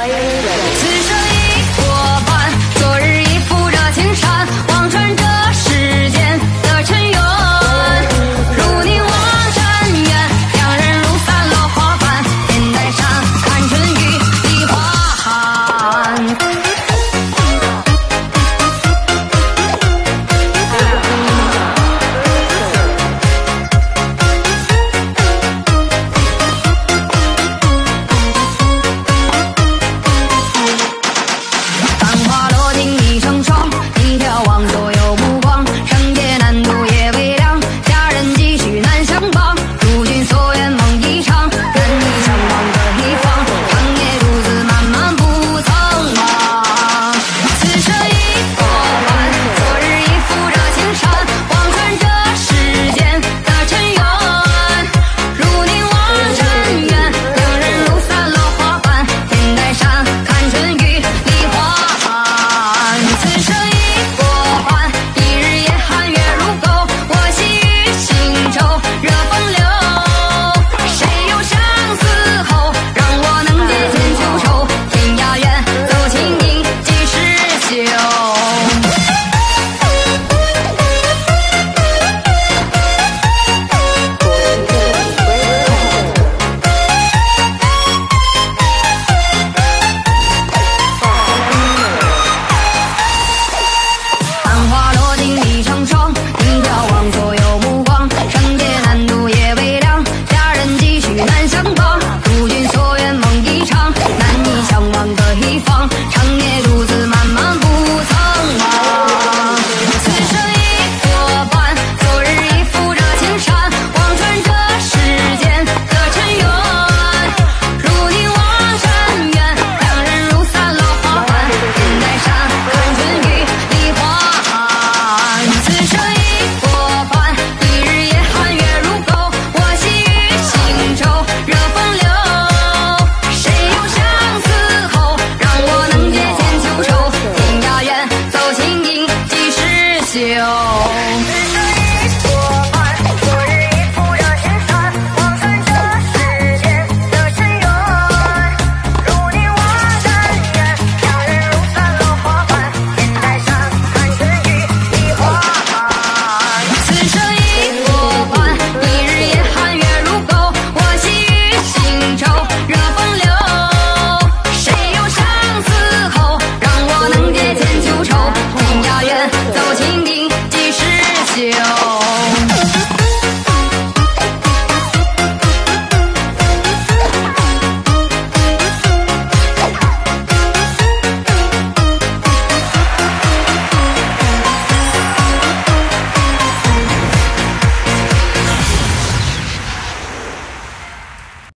欢迎 Still.